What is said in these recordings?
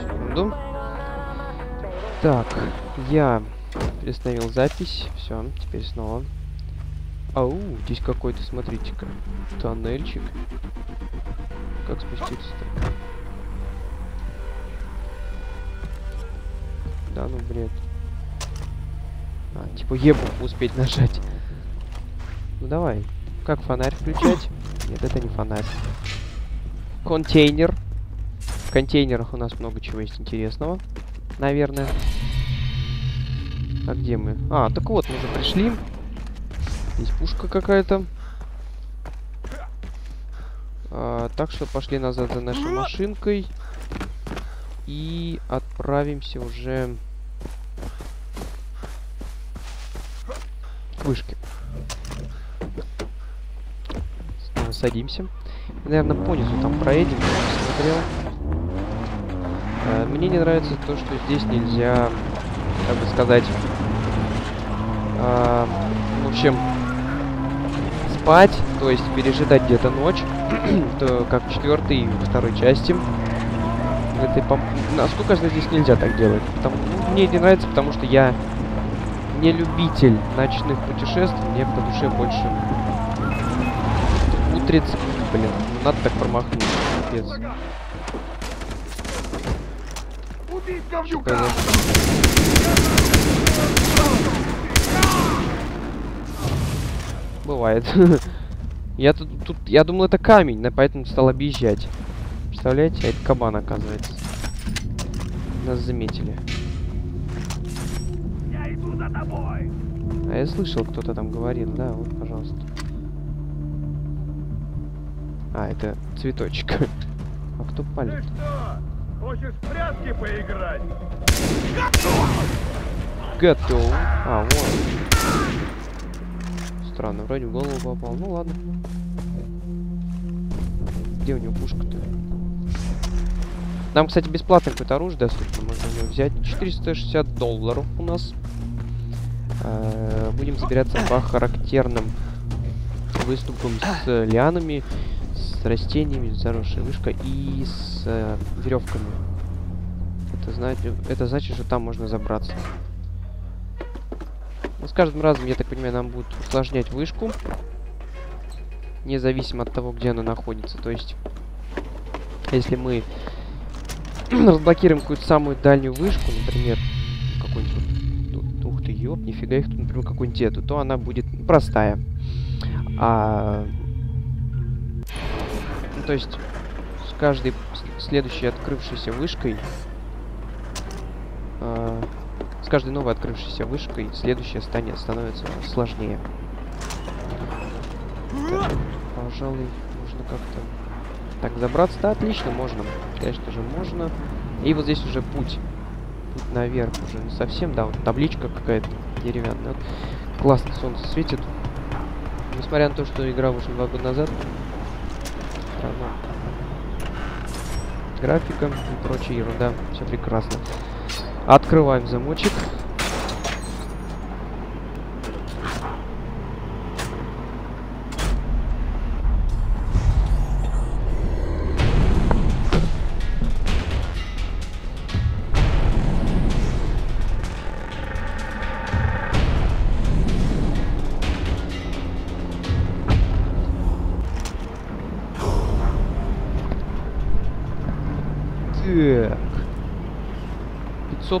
Секунду. Так, я приостановил запись. Все, теперь снова. Ау, здесь какой-то, смотрите-ка, тоннельчик. Как спуститься-то? Да, ну бред. А, типа ебу успеть нажать. Ну давай. Как фонарь включать? Нет, это не фонарь. Контейнер. В контейнерах у нас много чего есть интересного. Наверное. А где мы? А, так вот, мы уже пришли. Здесь пушка какая-то. А, так что пошли назад за нашей машинкой. И отправимся уже к вышке. Снова садимся. Наверное, по низу там проедем. А, мне не нравится то, что здесь нельзя, как бы сказать, а, в общем, спать, то есть пережидать где-то ночь, то как в четвертой и второй части. Пом... Насколько же здесь нельзя так делать? Потому... Ну, мне не нравится, потому что я не любитель ночных путешествий, мне по душе больше утриц. Блин, надо так промахнуть. Капец. Бывает. я тут, тут, я думал, это камень, поэтому стал объезжать. Представляете, а это кабан, оказывается. Нас заметили. Я иду за тобой! А я слышал, кто-то там говорил, да, вот, пожалуйста. А, это цветочек. а кто палит? Хочешь в прятки поиграть? Готов. А, вот. Странно, вроде в голову попал. Ну ладно. Где у него пушка-то? Нам, кстати, бесплатно какое-то оружие доступно. Можно у него взять. 460 долларов у нас. Э, Будем забираться по характерным выступам с лианами, растениями, заросшей вышка и с э, веревками. Это значит, это значит, что там можно забраться. Но с каждым разом, я так понимаю, нам будут усложнять вышку. Независимо от того, где она находится. То есть, если мы разблокируем какую-то самую дальнюю вышку, например, какую-нибудь... вот Ух ты, ёб, нифига их тут, например, какую-нибудь эту, то она будет простая. А... То есть, с каждой следующей открывшейся вышкой... а, с каждой новой открывшейся вышкой следующая станет, становится сложнее. Так, пожалуй, нужно как-то... Так, забраться, да, отлично, можно. Конечно же, можно. И вот здесь уже путь. Путь наверх уже не совсем, да, вот табличка какая-то деревянная. Классно солнце светит. Несмотря на то, что игра вышла два года назад. Всё равно Графика и прочая ерунда. Все прекрасно. Открываем замочек.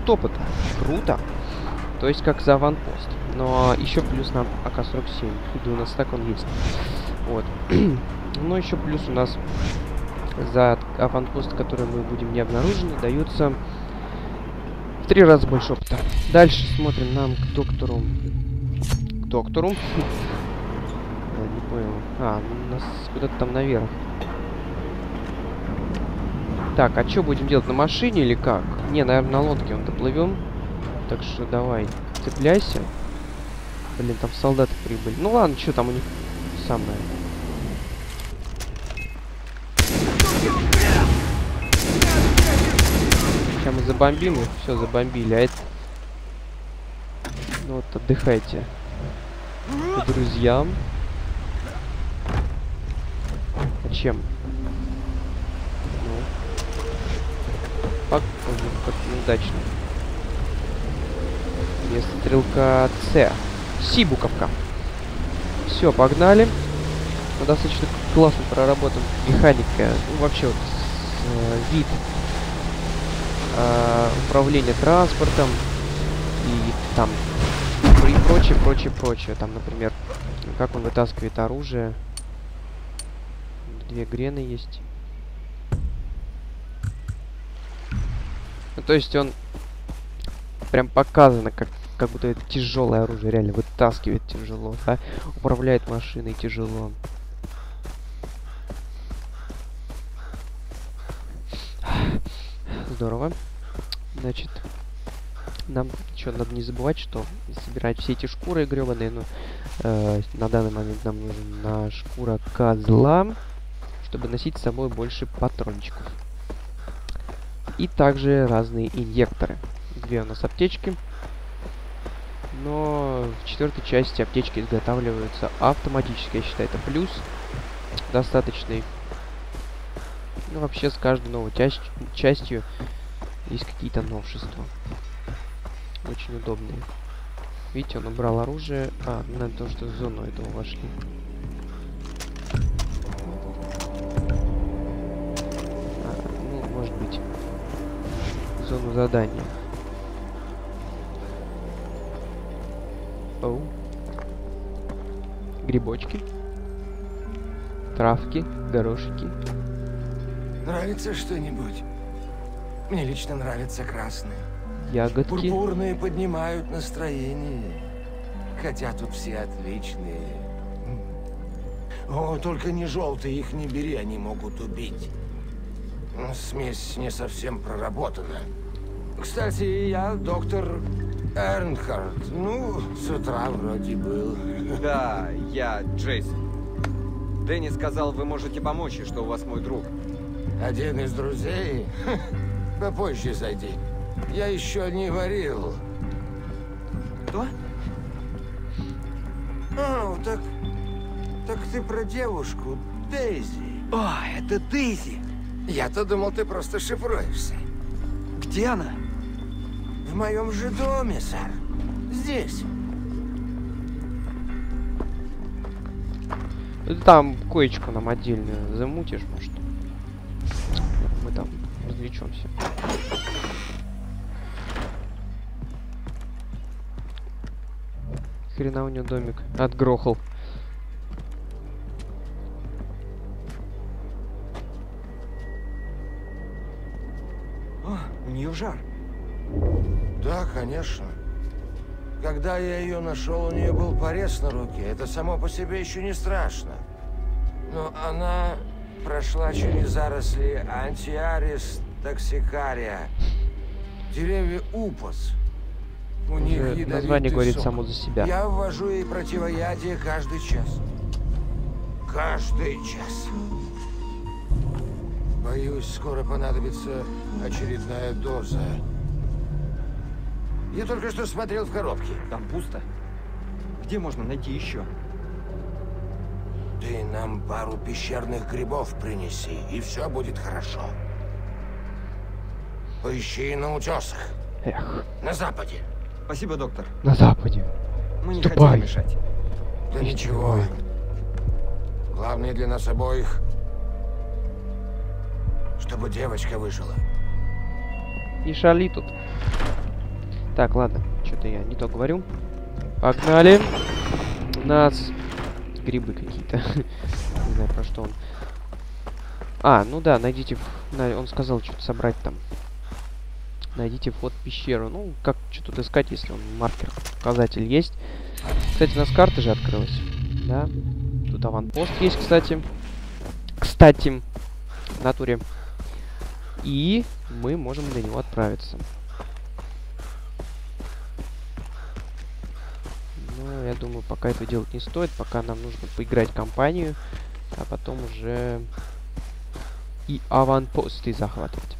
500 опыта. Круто. То есть как за аванпост. Но еще плюс нам АК-47. Да у нас так он есть. Вот. Но еще плюс у нас за аванпост, который мы будем не обнаружены, дается в три раза больше опыта. Дальше смотрим нам к доктору. К доктору. Не понял. А, у нас куда-то там наверх. Так, а что будем делать? На машине или как? Не, наверное, на лодке он доплывем. Так что давай, цепляйся. Блин, там солдаты прибыли. Ну ладно, что там у них самое. Сейчас мы забомбим их. Все, забомбили. А это... Ну вот, отдыхайте. По друзьям. А чем? Ну. Ну, как неудачно. Место стрелка С. Сибуковка. Все, погнали. Достаточно классно проработан механика. Ну, вообще вот с, э, вид э, управления транспортом и там и прочее, прочее, прочее. Там, например, как он вытаскивает оружие. Две грены есть. То есть он прям показано, как, как будто это тяжелое оружие, реально вытаскивает тяжело, да? Управляет машиной тяжело. Здорово. Значит, нам что, надо не забывать, что собирать все эти шкуры гребаные, но э, на данный момент нам нужна шкура козла, чтобы носить с собой больше патрончиков. И также разные инъекторы. Две у нас аптечки. Но в четвертой части аптечки изготавливаются автоматически. Я считаю, это плюс достаточный. Ну, вообще, с каждой новой часть, частью есть какие-то новшества. Очень удобные. Видите, он убрал оружие. А, на то, что в зону этого вошли. Зону задания. Оу. Грибочки. Травки, горошики. Нравится что-нибудь? Мне лично нравятся красные. Ягодки. Пурпурные поднимают настроение. Хотя тут все отличные. О, только не желтые, их не бери, они могут убить. Смесь не совсем проработана. Кстати, я доктор Эрнхард. Ну, с утра вроде был. Да, я Джейсон. Дэнни сказал, вы можете помочь, и что у вас мой друг. Один из друзей? Попозже зайди. Я еще не варил. Кто? О, так... Так ты про девушку, Дейзи. О, это Дейзи. Я-то думал, ты просто шифруешься. Где она? В моем же доме, сэр. Здесь. Ты там коечку нам отдельно замутишь, может? Мы там развлечемся. Хрена у него домик отгрохал. У нее жар. Да, конечно. Когда я ее нашел, у нее был порез на руке. Это само по себе еще не страшно. Но она прошла через заросли антиарис токсикария. Деревья упас. У них Уже название говорит сок. само за себя. Я ввожу ей противоядие каждый час. Каждый час. Боюсь, скоро понадобится очередная доза. Я только что смотрел в коробке. Там пусто. Где можно найти еще? Ты нам пару пещерных грибов принеси, и все будет хорошо. Поищи на утесах, Эх, на западе. Спасибо, доктор. на западе. Мы не Ступай. хотели мешать. Да Пусть ничего. Главное для нас обоих, чтобы девочка выжила. Не шали тут. Так, ладно. Что-то я не то говорю. Погнали. У нас грибы какие-то. Не знаю, про что он. А, ну да, найдите... Он сказал что-то собрать там. Найдите вход в пещеру. Ну, как что тут искать, если он маркер, указатель есть. Кстати, у нас карта же открылась. Да. Тут аванпост есть, кстати. Кстати, в натуре. И мы можем на него отправиться. Ну, я думаю, пока это делать не стоит. Пока нам нужно поиграть компанию, а потом уже и аванпосты захватывать.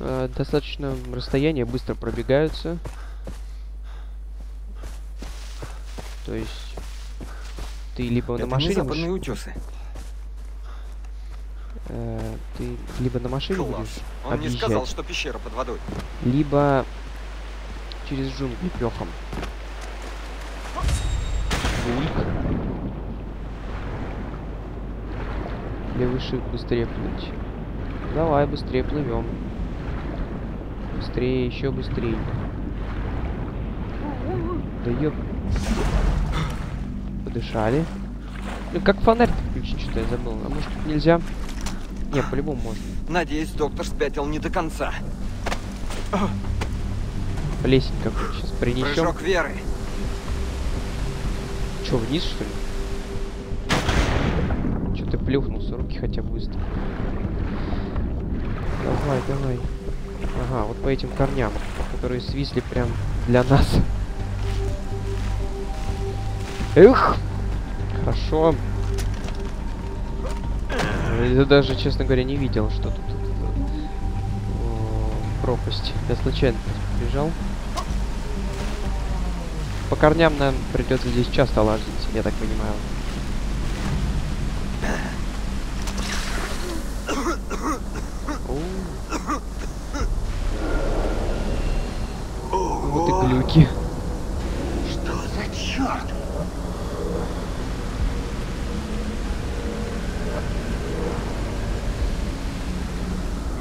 Э, достаточно расстояние быстро пробегаются. То есть ты либо на Это не машине западные можешь- утесы. Э, ты либо на машине Класс. будешь Он не объезжать, сказал, что пещера под водой. либо через джунгли пехом. Бульк. Или выше быстрее плыть. Давай, быстрее плывем. Быстрее, еще быстрее. Да ёп. Подышали. Ну как фонарь включить, что я забыл. А может тут нельзя? Не, по-любому можно. Надеюсь, доктор спятил не до конца. Плесень какую сейчас принесем. Прыжок веры. Че, вниз что ли? Че ты плюхнулся, руки хотя бы быстро. Давай, давай. Ага, вот по этим камням, которые свисли прям для нас. Эх! Хорошо. Я даже, честно говоря, не видел, что тут э, пропасть. Я случайно бежал. По корням нам придется здесь часто лазить, я так понимаю. Вот и глюки. Что за черт?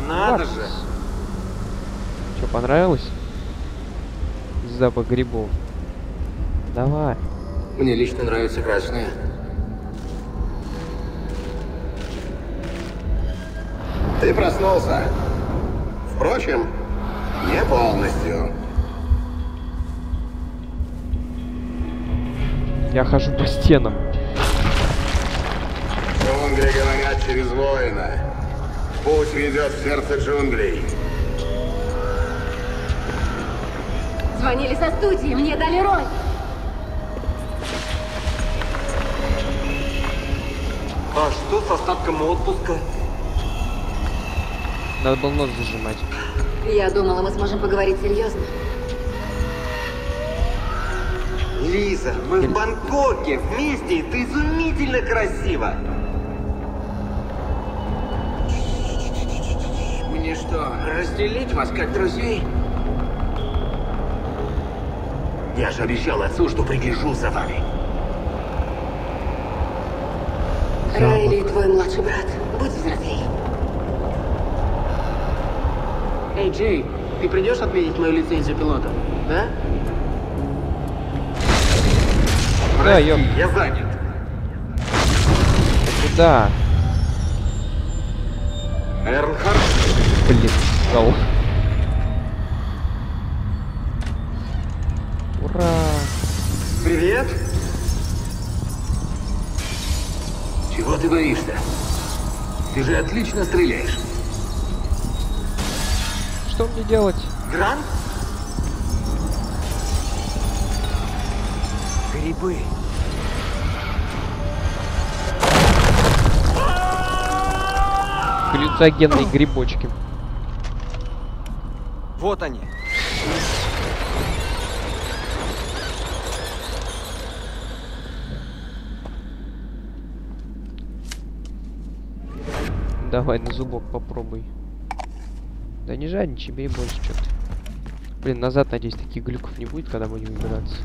Надо же. Что, понравилось? Запах грибов. Давай. Мне лично нравятся красные. Ты проснулся. Впрочем, не полностью. Я хожу по стенам. Джунгли говорят через воина. Путь ведет в сердце джунглей. Звонили со студии, мне дали роль. А что с остатком отпуска? Надо было нос зажимать. Я думала, мы сможем поговорить серьезно. Лиза, мы в Бангкоке вместе, и ты изумительно красива. Мне что, разделить вас как друзей? Я же обещал отцу, что пригляжу за вами. Райли, твой младший брат, будь взрослей. Эй, Джей, ты придешь отменить мою лицензию пилота? Да? Да, ёп, Я занят. куда? Эрнхард, боишься? Ты же отлично стреляешь. Что мне делать? Грант? Грибы. Галлюциногенные грибочки. Вот они. Давай на зубок попробуй. Да не жадничай, бей больше что-то. Блин, назад, надеюсь, таких глюков не будет, когда будем выбираться.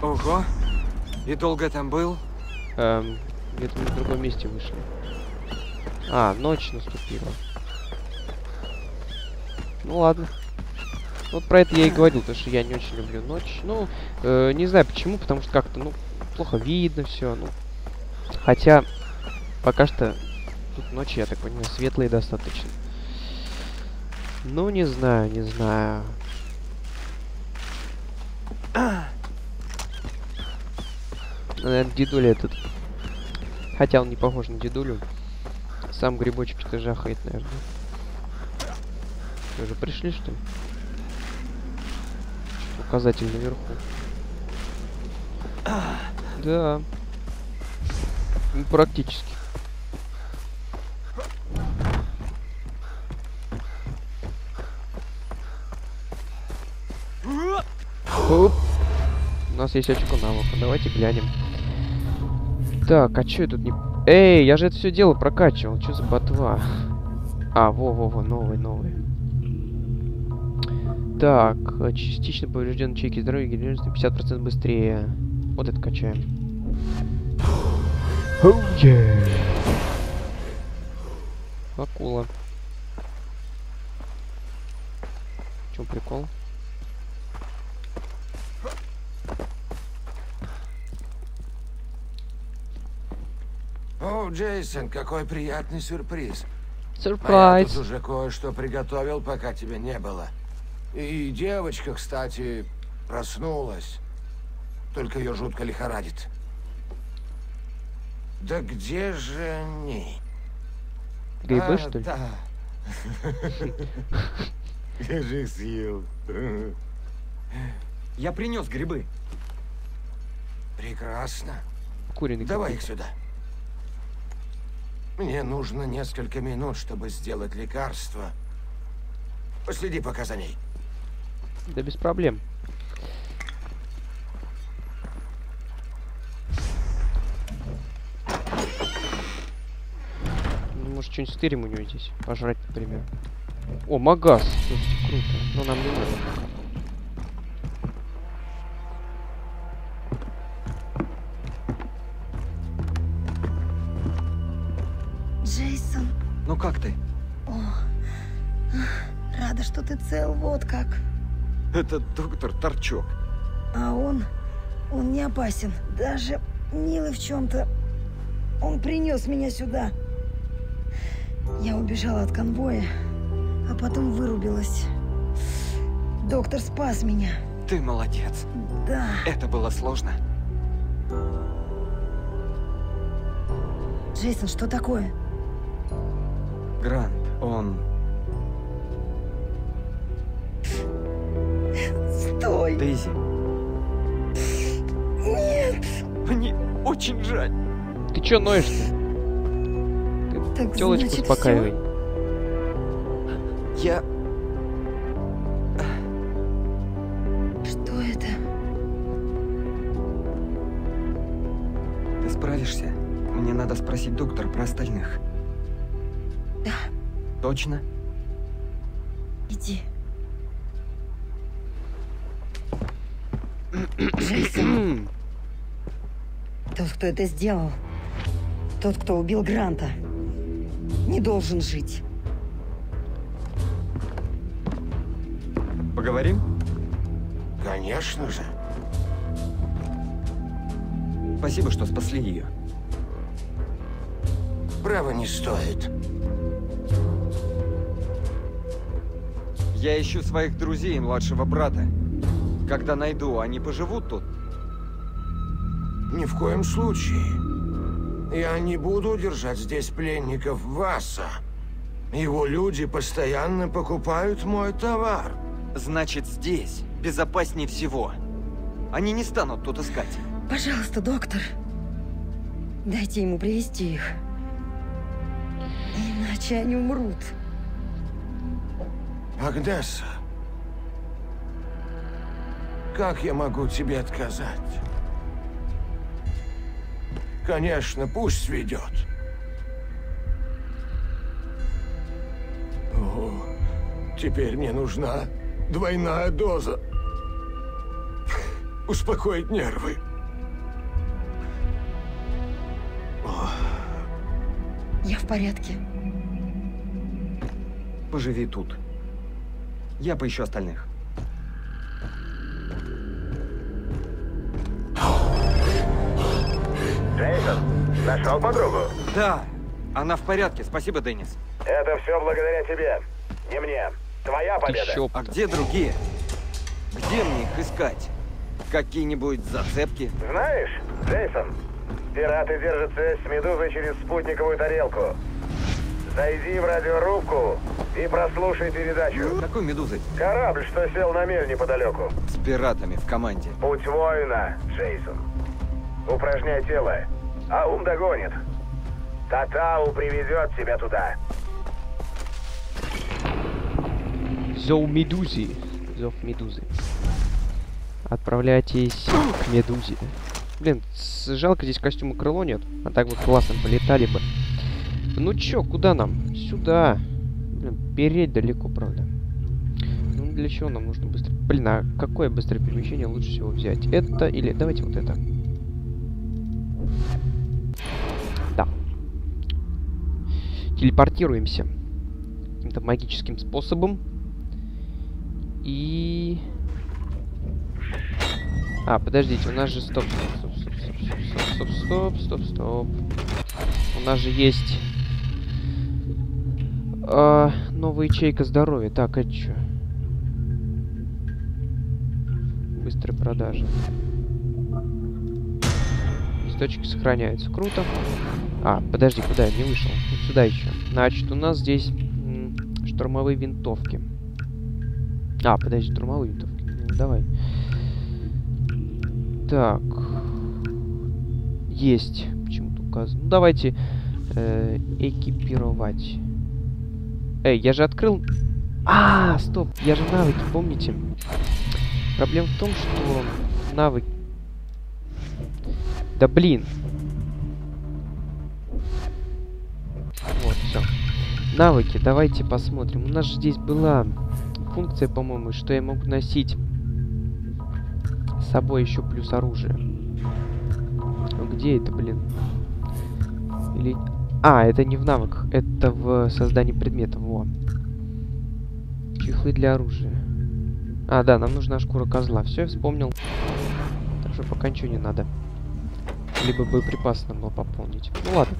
Ого. И долго там был? Эм, где-то мы в другом месте вышли. А, ночь наступила. Ну ладно. Вот про это я и говорил, потому что я не очень люблю ночь. Ну, э, не знаю почему, потому что как-то, ну, плохо видно все, ну. Хотя, пока что тут ночи, я так понимаю, светлые достаточно. Ну, не знаю, не знаю. Наверное, дедуля этот. Хотя он не похож на дедулю. Сам грибочек-то жахает, наверное. Вы уже пришли, что ли? Указатель наверху. Да. Практически. Оп. У нас есть очко навыка. Давайте глянем. Так, а чё я тут не Эй, я же это все дело прокачивал. Что за ботва? А, во-во-во, новый, новый. Так, э, частично поврежден чеки здоровья генерируется на 50% быстрее. Вот это качаем. Oh, yeah. Акула. В чем прикол? О, Джейсон, какой приятный сюрприз. А я Сюрприз. тут уже кое-что приготовил, пока тебя не было. И девочка, кстати, проснулась. Только ее жутко лихорадит. Да где же они? Грибы, А, что ли? Да. Я же их съел. Я принес грибы. Прекрасно. Куриный Давай их сюда. Мне нужно несколько минут, чтобы сделать лекарство. Последи пока за ней. Да без проблем. Ну, может, что-нибудь стырим у него здесь? Пожрать, например. О, магаз. Круто. Но нам не надо. Как ты? рада, что ты цел, вот как. Это доктор Торчок. А он, он не опасен, даже милый в чем-то. Он принес меня сюда. Я убежала от конвоя, а потом вырубилась. Доктор спас меня. Ты молодец. Да, Это было сложно. Джейсон, что такое? Грант, он... Стой! Дейзи, Нет! мне очень жаль. Ты чё ноешь-то? Так Телочку значит, успокаивай. Я... всё? Что это? Ты справишься? Мне надо спросить доктора про остальных. Точно? иди. Джейсон, тот, кто это сделал, тот, кто убил Гранта, не должен жить. Поговорим? Конечно же. Спасибо, что спасли ее. Право не стоит. Я ищу своих друзей и младшего брата. Когда найду, они поживут тут? Ни в коем случае. Я не буду держать здесь пленников Васа. Его люди постоянно покупают мой товар. Значит, здесь безопаснее всего. Они не станут тут искать. Пожалуйста, доктор, дайте ему привести их. Иначе они умрут. Агнеса, как я могу тебе отказать? Конечно, пусть ведет. О, теперь мне нужна двойная доза. Успокоить нервы. Я в порядке. Поживи тут. Я поищу остальных. Джейсон, нашел подругу? Да, она в порядке. Спасибо, Деннис. Это все благодаря тебе. Не мне. Твоя победа. щёп. А где другие? Где мне их искать? Какие-нибудь зацепки? Знаешь, Джейсон, пираты держат связь с Медузой через спутниковую тарелку. Зайди в радиорубку и прослушай передачу. Какой медузы? Корабль, что сел на мель неподалеку. С пиратами в команде. Путь воина, Джейсон. Упражняй тело, а ум догонит. Татау приведет тебя туда. Зов Медузи. Зов Медузы. Отправляйтесь к Медузе. Блин, жалко, здесь костюма крыло нет. А так бы классно полетали бы. Ну чё, куда нам? Сюда. Блин, переть далеко, правда. Ну, для чего нам нужно быстро... Блин, а какое быстрое перемещение лучше всего взять? Это или... Давайте вот это. Да. Телепортируемся. Каким-то магическим способом. И... А, подождите, у нас же... Стоп, стоп, стоп, стоп, стоп, стоп, стоп, стоп, стоп, стоп. У нас же есть... А, новая ячейка здоровья. Так, это что? Быстрая продажа. Листочки сохраняются. Круто. А, подожди, куда я не вышел? Сюда еще. Значит, у нас здесь штурмовые винтовки. А, подожди, штурмовые винтовки. Ну, давай. Так. Есть. Почему-то указано. Ну, давайте э, экипировать. Эй, я же открыл... А, стоп, я же навыки, помните? Проблема в том, что навык... Да блин. Вот, все. Навыки, давайте посмотрим. У нас же здесь была функция, по-моему, что я могу носить с собой еще плюс оружие. Ну, где это, блин? Или... А, это не в навыках, это в создании предметов, во. Чехлы для оружия. А, да, нам нужна шкура козла. Все, я вспомнил. Так что пока ничего не надо. Либо боеприпасы нам было пополнить. Ну ладно.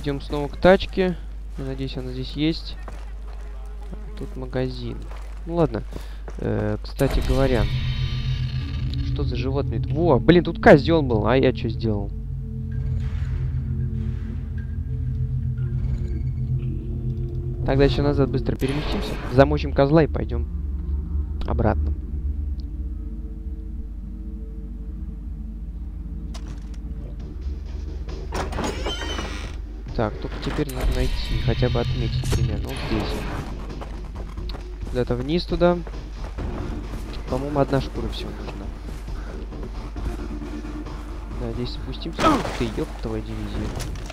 Идем снова к тачке. Я надеюсь, она здесь есть. Тут магазин. Ну ладно. Э, кстати говоря, что за животные? Во, блин, тут козел был, а я что сделал? Тогда еще назад быстро переместимся, замочим козла и пойдем обратно. Так, только теперь надо найти, хотя бы отметить примерно. Вот здесь. Куда-то вниз туда. По-моему, одна шкура всего нужна. Да, здесь спустимся. Ух ты, ёптовая дивизия.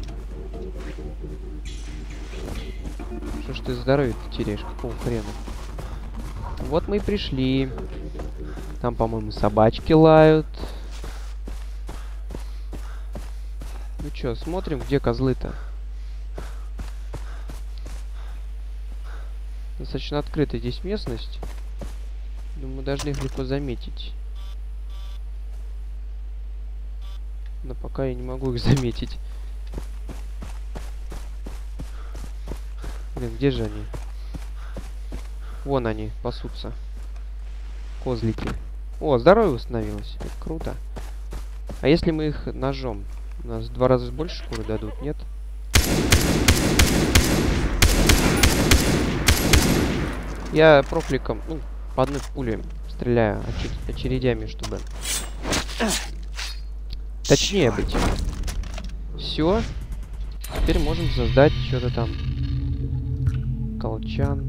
Что ты здоровье теряешь? Какого хрена? Вот мы и пришли. Там, по-моему, собачки лают. Ну чё, смотрим, где козлы-то. Достаточно открытая здесь местность. Думаю, должны их легко заметить. Но пока я не могу их заметить. Блин, где же они? Вон они, пасутся. Козлики. О, здоровье восстановилось. Это круто. А если мы их ножом? У нас в два раза больше шкуры дадут, нет? Я профликом, ну, по одной пуле стреляю очер- очередями, чтобы точнее быть. Все. Теперь можем создать что-то там. Колчан.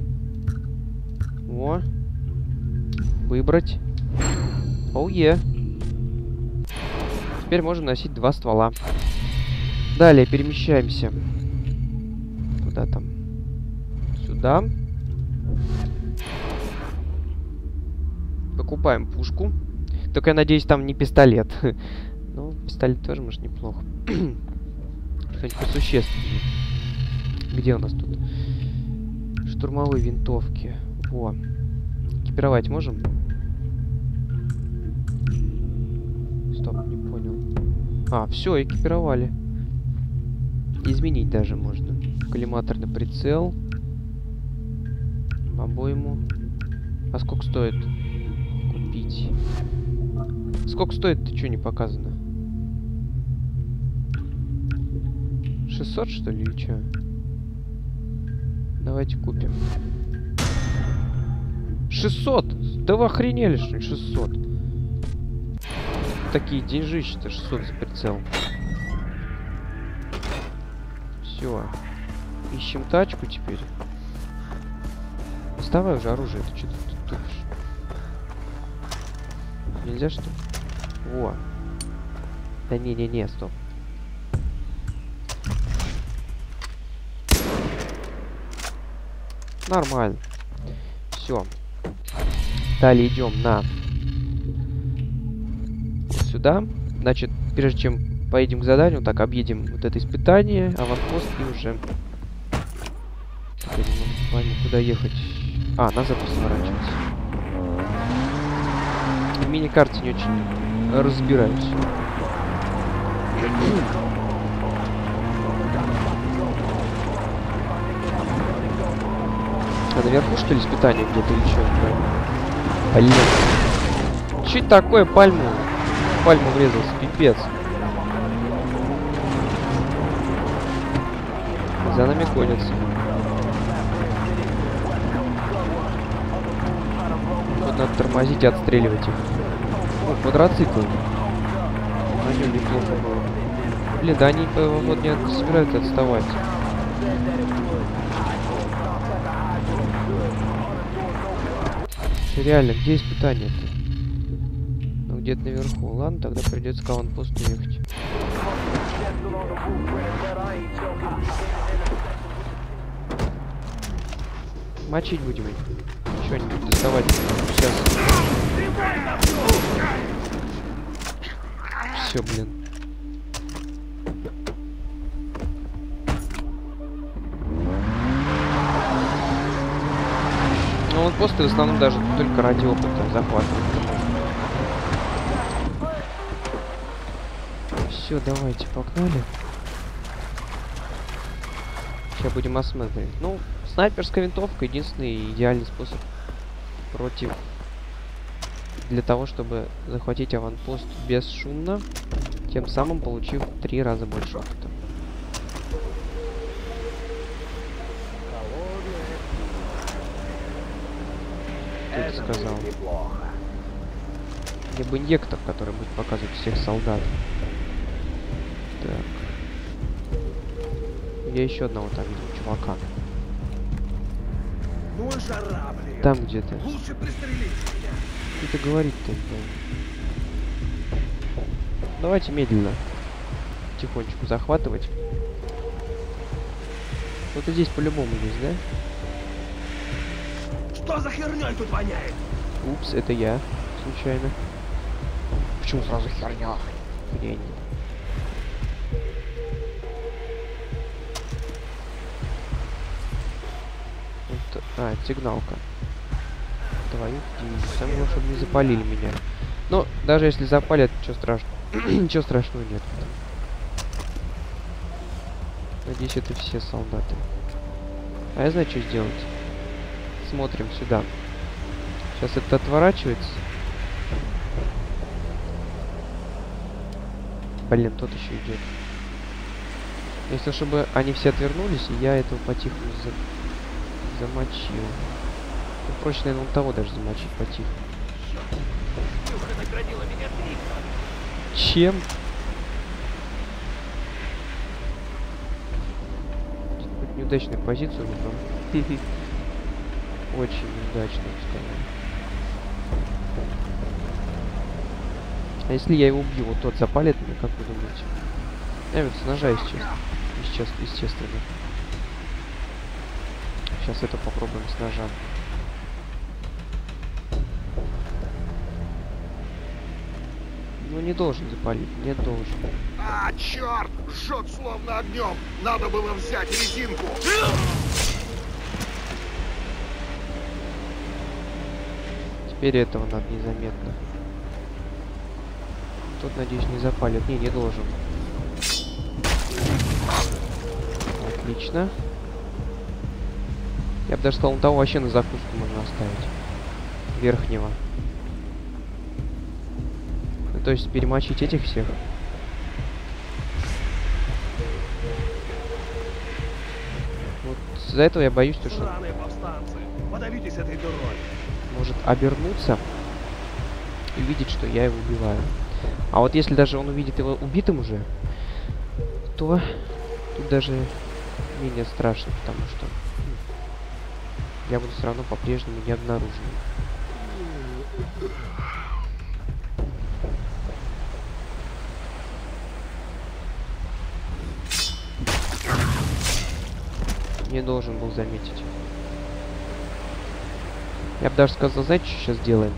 О. Выбрать. Оу, е. Теперь можем носить два ствола. Далее перемещаемся. Куда там? Сюда. Покупаем пушку. Только я надеюсь, там не пистолет. Ну, пистолет тоже, может, неплохо. Что-нибудь посущественнее. Где у нас тут? Штурмовые винтовки. Во. Экипировать можем? Стоп, не понял. А, все, экипировали. Изменить даже можно. Коллиматорный прицел. Обойму. А сколько стоит купить? Сколько стоит, ты что не показано? 600 что ли или что? Давайте купим. 600! Да вы охренели что ли 600? Такие деньжищи-то 600 за прицел. Все. Ищем тачку теперь. Доставай уже оружие, ты что тут тупишь? Нельзя что ли? Во. Да не-не-не, стоп. Нормально. Все. Далее идем на сюда. Значит, прежде чем поедем к заданию, так, объедем вот это испытание, аванпост и уже... Теперь куда ехать. А, назад сворачиваться. В мини-карте не очень разбираюсь. А наверху что ли испытание где-то или что? Блин. Че такое пальму? Пальму врезался, пипец. За нами гонятся. Вот надо тормозить и отстреливать их. О, квадроцикл. На нем неплохо было. Блин, да они по- вот не собираются отставать. Реально, где испытание-то? Ну где-то наверху. Ладно, тогда придется к аванпосту ехать. Мочить будем. Что-нибудь доставать. Сейчас. Все, блин. Ну вот посты в основном даже только ради опыта захватывают. Все, давайте, погнали. Сейчас будем осматривать. Ну, снайперская винтовка единственный идеальный способ против для того, чтобы захватить аванпост бесшумно, тем самым получив три раза больше опыта. Кто это сказал? Мне бы инъектор, который будет показывать всех солдат. Так. Я еще одного там видел, чувака. Там где-то. Лучше. Что ты пойму. Давайте медленно. Тихонечку захватывать. Вот здесь по-любому есть, да? Что за херней тут воняет? Упс, это я. Случайно. Почему сразу херня? Хрень. Вот, а, сигналка. Твою. Самое главное, чтобы не запалили меня. Но даже если запалят, ничего страшного. ничего страшного нет. Надеюсь, это все солдаты. А я знаю, что сделать. Смотрим сюда. Сейчас это отворачивается. Блин, тот еще идет. Если чтобы они все отвернулись, и я этого потиху за... замочил. Ну, проще, наверное, вон того даже замочить потиху. Чем? Хоть неудачную позицию выбрал. Очень я бы сказал. А если я его убью, вот тот запалит меня, как вы думаете? Наверное, с ножа, естественно. Естественно. естественно. Сейчас это попробуем с ножа. Ну, не должен запалить, не должен. А, черт! Жжет словно огнем! Надо было взять резинку! Теперь этого надо незаметно. Тут, надеюсь, не запалит. Не, не должен. Отлично. Я бы даже сказал, того вообще на закуску можно оставить. Верхнего. Ну, то есть перемочить этих всех. Вот из-за этого я боюсь, то, что. Подавитесь этой дурой может обернуться и увидеть, что я его убиваю. А вот если даже он увидит его убитым уже, то тут даже менее страшно, потому что ну, я буду все равно по-прежнему не обнаружен. Не должен был заметить. Я бы даже сказал, знаете, что сейчас делаем?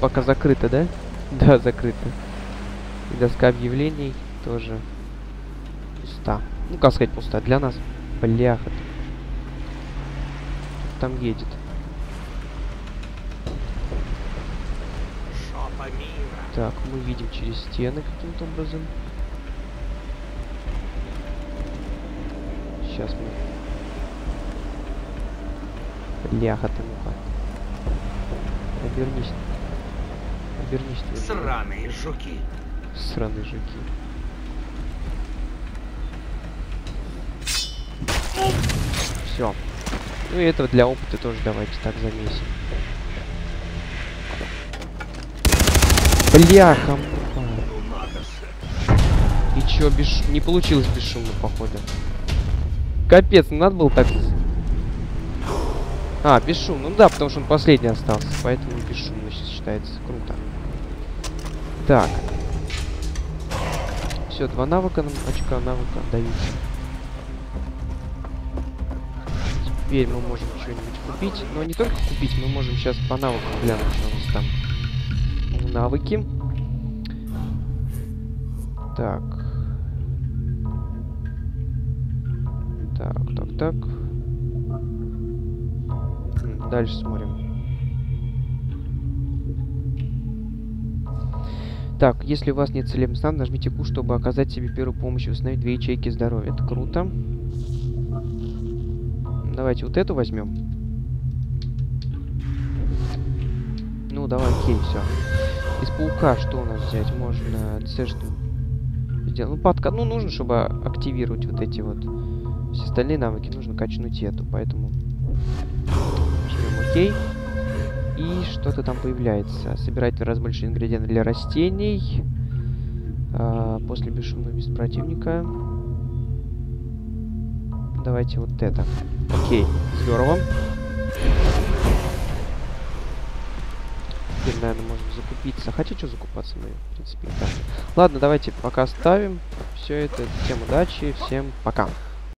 Пока закрыто, да? Да, закрыто. И доска объявлений тоже пуста. Ну, как сказать, пуста. Для нас. Бляха. Там едет. Так, мы видим через стены каким-то образом. Сейчас мы... Бляха ты муха. Обернись. Обернись ты. Сраные жуки. Сраные жуки. Все. Ну и этого для опыта тоже давайте так замесим. Бляха. муха. И чё, бесш... не получилось бесшумно, походу. Капец, надо было так... А, бесшумно. Ну да, потому что он последний остался. Поэтому бесшумно сейчас считается. Круто. Так. Все, два навыка нам очка навыка даются. Теперь мы можем что-нибудь купить. Но не только купить, мы можем сейчас по навыкам глянуть, что у нас там. Навыки. Так. Так, так, так. Дальше смотрим. Так, если у вас нет целебных снов, нажмите Q, чтобы оказать себе первую помощь и установить две ячейки здоровья. Это круто. Давайте вот эту возьмем. Ну, давай, окей, все. Из паука что у нас взять? Можно что сделать. Ну, подка... ну, нужно, чтобы активировать вот эти вот все остальные навыки, нужно качнуть эту, поэтому окей. И что-то там появляется. Собирать раз больше ингредиентов для растений. А, после бесшумного без противника. Давайте вот это. Окей, здорово. Теперь, наверное, можем закупиться. Хотя что закупаться мы, в принципе, так. Ладно, давайте пока ставим все это. Всем удачи, всем пока.